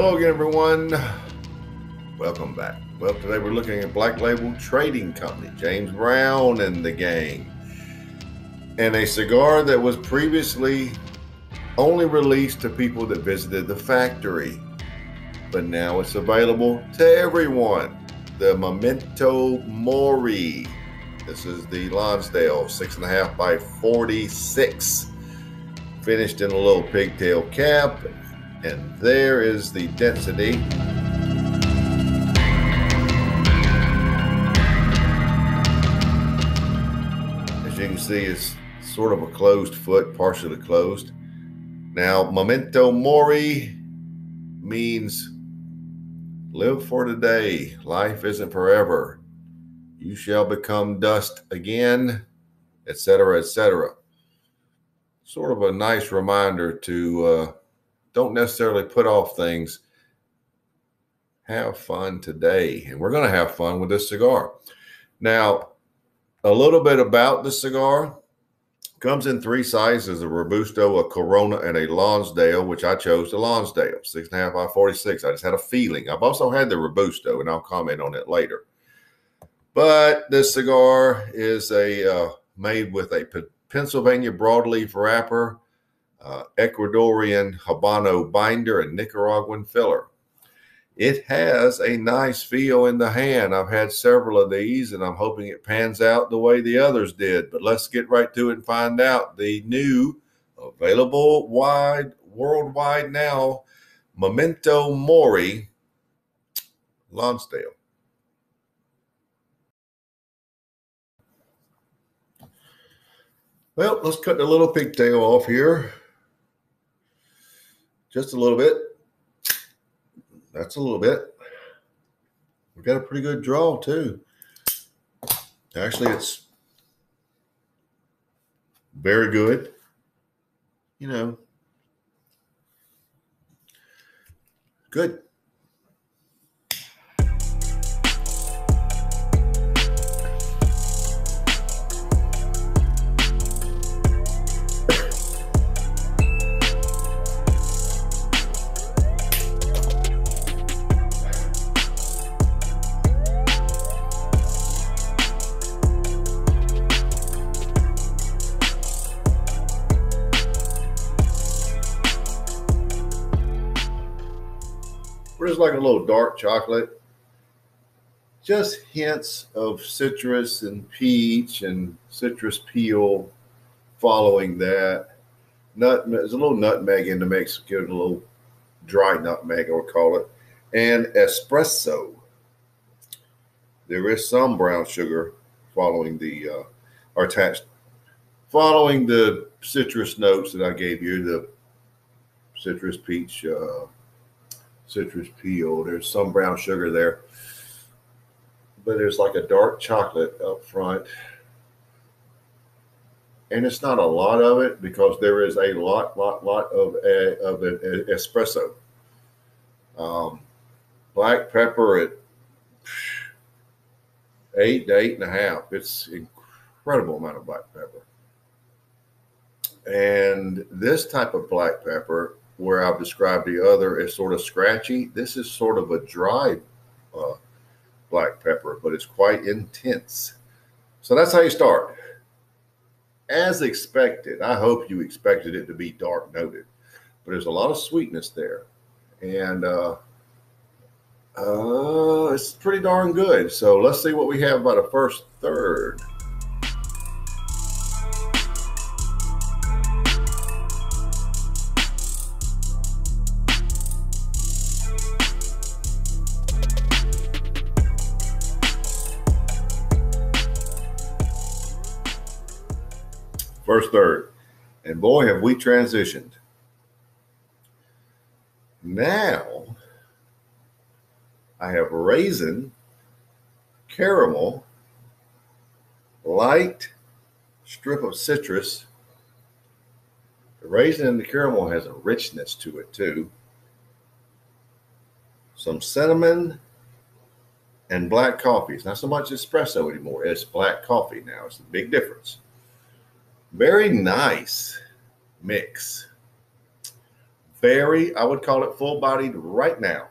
Hello again, everyone. Welcome back. Well, today we're looking at Black Label Trading Company, James Brown and the gang, and a cigar that was previously only released to people that visited the factory, but now it's available to everyone. The Memento Mori. This is the Lonsdale, six and a half by 46, finished in a little pigtail cap, and there is the density. As you can see, it's sort of a closed foot, partially closed. Now, memento mori means live for today. Life isn't forever. You shall become dust again, etc., etc. Sort of a nice reminder to uh, don't necessarily put off things. Have fun today. And we're going to have fun with this cigar. Now, a little bit about the cigar. Comes in three sizes a Robusto, a Corona, and a Lonsdale, which I chose the Lonsdale, six and a half by 46. I just had a feeling. I've also had the Robusto, and I'll comment on it later. But this cigar is a uh, made with a Pennsylvania broadleaf wrapper, uh, Ecuadorian Habano binder, and Nicaraguan filler. It has a nice feel in the hand. I've had several of these and I'm hoping it pans out the way the others did. But let's get right to it and find out the new available wide worldwide now Memento Mori Lonsdale. Well, let's cut the little pigtail off here. Just a little bit. That's a little bit. We got a pretty good draw too. Actually, it's very good. You know, good. There's like a little dark chocolate. Just hints of citrus and peach and citrus peel following that. Nut, there's a little nutmeg in the mix, give it a little dry nutmeg, I would call it. And espresso. There is some brown sugar following the, uh, or attached, following the citrus notes that I gave you, the citrus peach, uh, citrus peel. There's some brown sugar there, but there's like a dark chocolate up front. And it's not a lot of it because there is a lot, lot, lot of a, of an espresso. Um, black pepper at eight to eight and a half. It's incredible amount of black pepper. And this type of black pepper where I've described the other as sort of scratchy. This is sort of a dry uh, black pepper, but it's quite intense. So that's how you start. As expected, I hope you expected it to be dark noted, but there's a lot of sweetness there. And uh, uh, it's pretty darn good. So let's see what we have by the first third. First third. And boy, have we transitioned. Now I have raisin, caramel, light strip of citrus. The raisin and the caramel has a richness to it too. Some cinnamon and black coffee. It's not so much espresso anymore. It's black coffee now. It's a big difference. Very nice mix. very, I would call it full bodied right now.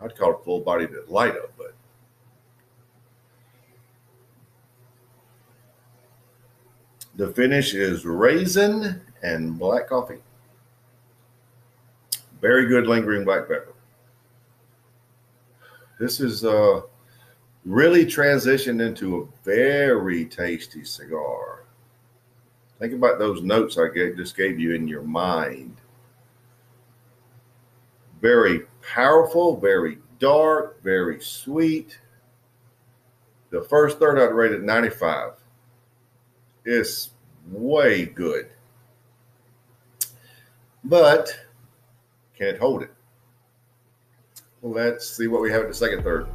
I'd call it full bodied at light up, but the finish is raisin and black coffee. Very good lingering black pepper. This is uh, really transitioned into a very tasty cigar. Think about those notes I gave, just gave you in your mind. Very powerful, very dark, very sweet. The first third I'd rate at 95. It's way good. But can't hold it. Let's see what we have at the second third.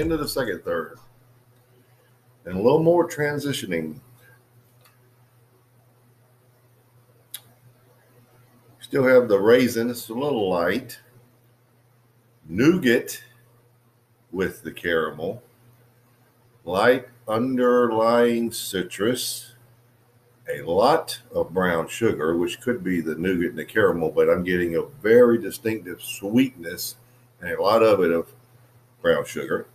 End of the second third. And a little more transitioning. Still have the raisin, it's a little light. Nougat with the caramel, light underlying citrus, a lot of brown sugar, which could be the nougat and the caramel, but I'm getting a very distinctive sweetness and a lot of it of brown sugar,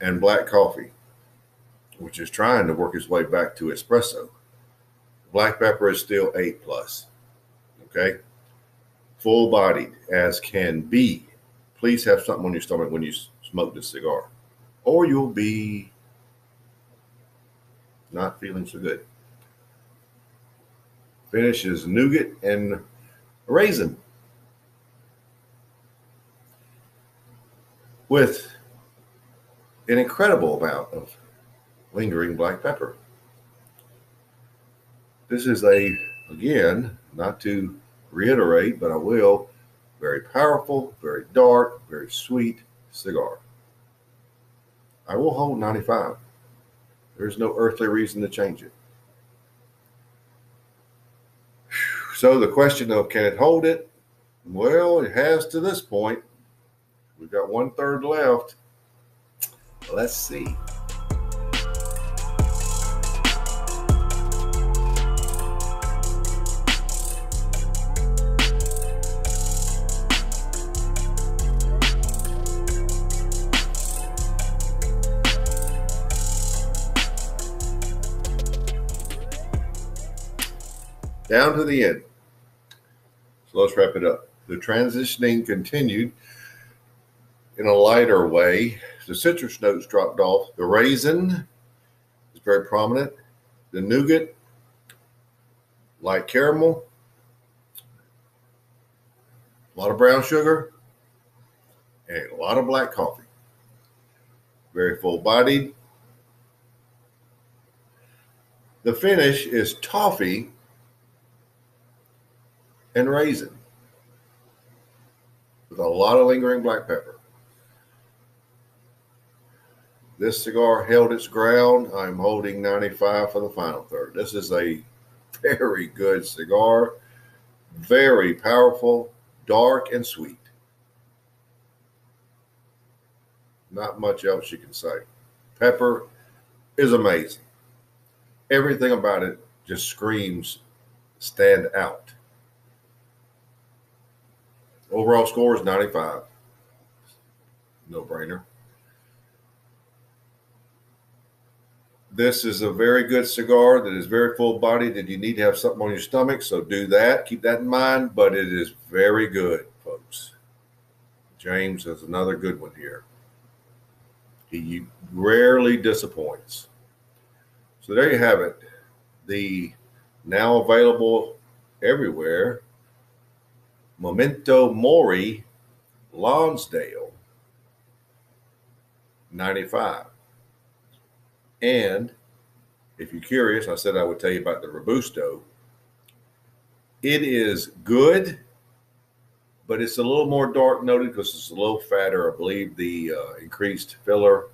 and black coffee, which is trying to work its way back to espresso. Black pepper is still eight plus. Okay. Full bodied as can be please have something on your stomach when you smoke this cigar, or you'll be not feeling so good. Finish is nougat and raisin with an incredible amount of lingering black pepper. This is a, again, not to reiterate, but I will, very powerful, very dark, very sweet cigar. I will hold 95. There's no earthly reason to change it. So the question of can it hold it? Well, it has to this point. We've got one third left. Let's see. down to the end. So let's wrap it up. The transitioning continued in a lighter way. The citrus notes dropped off. The raisin is very prominent. The nougat, light caramel, a lot of brown sugar, and a lot of black coffee. Very full bodied. The finish is toffee and raisin with a lot of lingering black pepper. This cigar held its ground. I'm holding 95 for the final third. This is a very good cigar, very powerful, dark, and sweet. Not much else you can say. Pepper is amazing. Everything about it just screams stand out. Overall score is 95. No brainer. This is a very good cigar that is very full bodied and you need to have something on your stomach. So do that. Keep that in mind. But it is very good, folks. James has another good one here. He rarely disappoints. So there you have it. The now available everywhere Memento Mori, Lonsdale, 95. And if you're curious, I said I would tell you about the Robusto. It is good, but it's a little more dark noted because it's a little fatter. I believe the uh, increased filler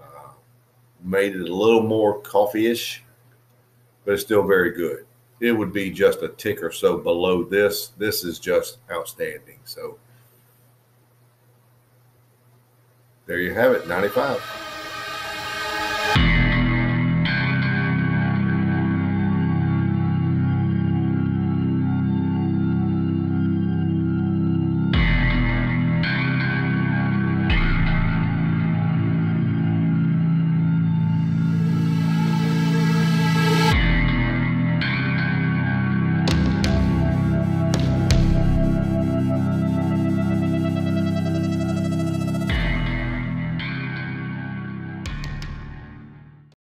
uh, made it a little more coffee ish, but it's still very good. it would be just a tick or so below this. This is just outstanding. So there you have it, 95.